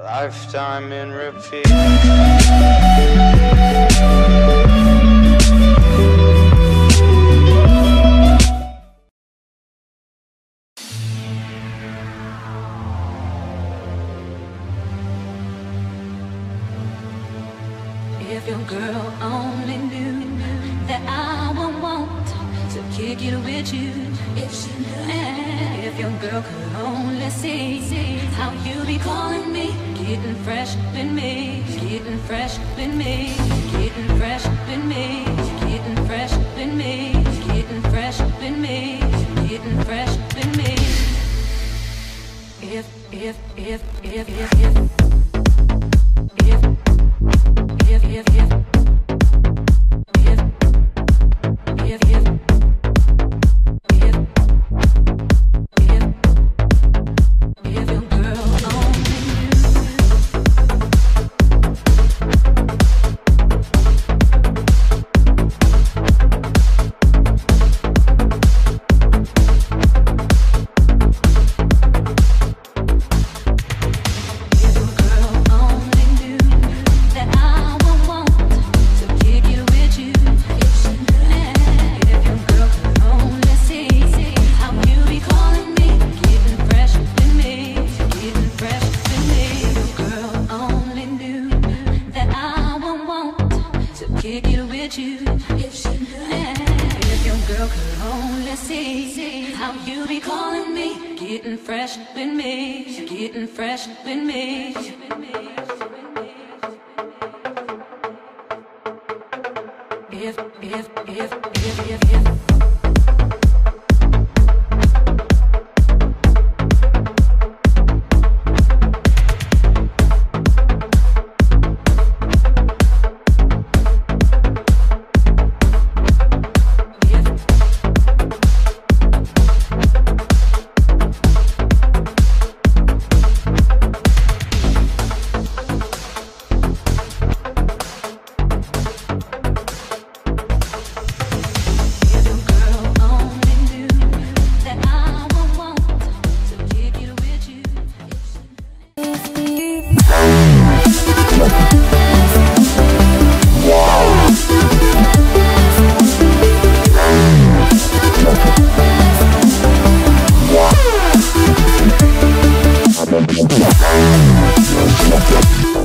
Lifetime in repeat. If your girl only knew that I would want to kick it with you. If she knew. Your girl could only see see how you be calling me, getting fresh with me, getting fresh with me, getting fresh with me, getting fresh with me, getting fresh with me, getting fresh with me. If, if, if, if, if. If, it with you. If she knew. if your girl could only see how you be calling me, getting fresh with me, getting fresh with me. If, if, if, if, if, if. Thank you.